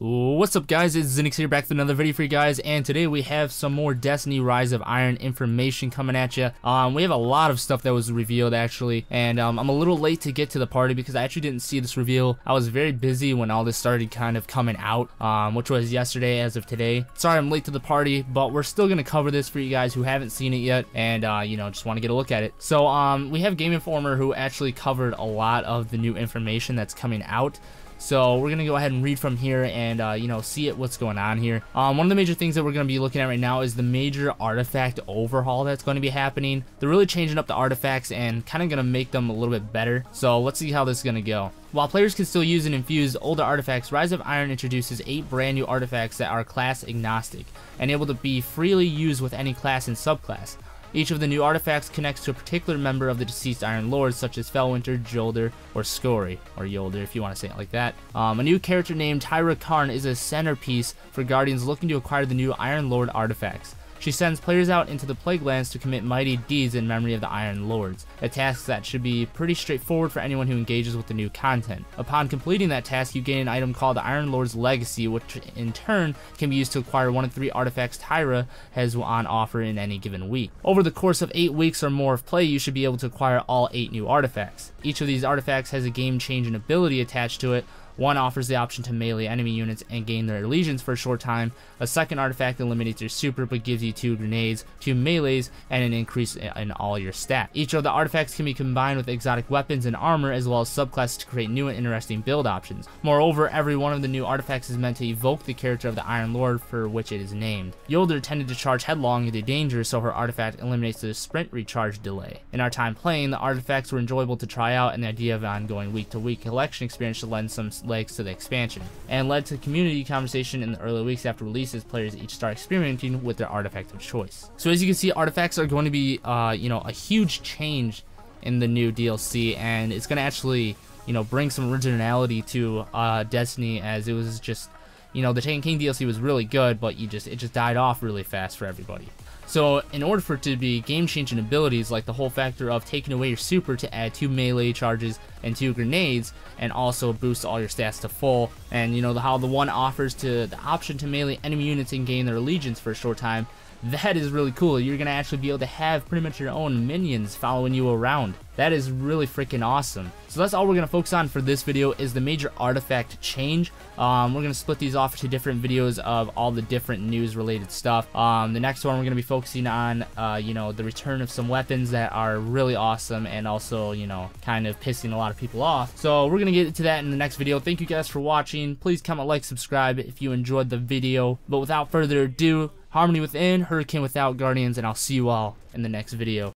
What's up guys, it's Zinux here back with another video for you guys and today we have some more Destiny Rise of Iron information coming at you. Um, we have a lot of stuff that was revealed actually and um, I'm a little late to get to the party because I actually didn't see this reveal. I was very busy when all this started kind of coming out, um, which was yesterday as of today. Sorry I'm late to the party, but we're still going to cover this for you guys who haven't seen it yet and uh, you know, just want to get a look at it. So um, we have Game Informer who actually covered a lot of the new information that's coming out. So we're going to go ahead and read from here and, uh, you know, see it, what's going on here. Um, one of the major things that we're going to be looking at right now is the major artifact overhaul that's going to be happening. They're really changing up the artifacts and kind of going to make them a little bit better. So let's see how this is going to go. While players can still use and infuse older artifacts, Rise of Iron introduces 8 brand new artifacts that are class agnostic and able to be freely used with any class and subclass. Each of the new artifacts connects to a particular member of the deceased Iron Lords, such as Felwinter, Jolder, or Skorri, or Yolder if you want to say it like that. Um, a new character named Tyra Karn is a centerpiece for Guardians looking to acquire the new Iron Lord artifacts. She sends players out into the Plaguelands to commit mighty deeds in memory of the Iron Lords, a task that should be pretty straightforward for anyone who engages with the new content. Upon completing that task, you gain an item called the Iron Lord's Legacy, which in turn can be used to acquire one of three artifacts Tyra has on offer in any given week. Over the course of 8 weeks or more of play, you should be able to acquire all 8 new artifacts. Each of these artifacts has a game-changing ability attached to it, one offers the option to melee enemy units and gain their allegiance for a short time. A second artifact eliminates your super but gives you two grenades, two melees, and an increase in all your stats. Each of the artifacts can be combined with exotic weapons and armor as well as subclasses to create new and interesting build options. Moreover, every one of the new artifacts is meant to evoke the character of the Iron Lord for which it is named. Yolder tended to charge headlong into danger so her artifact eliminates the sprint recharge delay. In our time playing, the artifacts were enjoyable to try out and the idea of an ongoing week to week collection experience should lend some legs to the expansion, and led to community conversation in the early weeks after release as players each start experimenting with their artifact of choice. So as you can see, artifacts are going to be, uh, you know, a huge change in the new DLC, and it's going to actually, you know, bring some originality to uh, Destiny as it was just, you know, the Taken King DLC was really good, but you just it just died off really fast for everybody. So in order for it to be game-changing abilities, like the whole factor of taking away your super to add two melee charges and two grenades, and also boost all your stats to full, and you know the, how the one offers to the option to melee enemy units and gain their allegiance for a short time, that is really cool. You're to actually be able to have pretty much your own minions following you around. That is really freaking awesome. So that's all we're to focus on for this video is the major artifact change. Um, we're to split these off to different videos of all the different news related stuff. Um, the next one we're to be focusing on, uh, you know, the return of some weapons that are really awesome and also, you know, kind of pissing a lot of people off. So we're going to get to that in the next video. Thank you guys for watching. Please comment, like, subscribe if you enjoyed the video. But without further ado, Harmony within, Hurricane without, Guardians, and I'll see you all in the next video.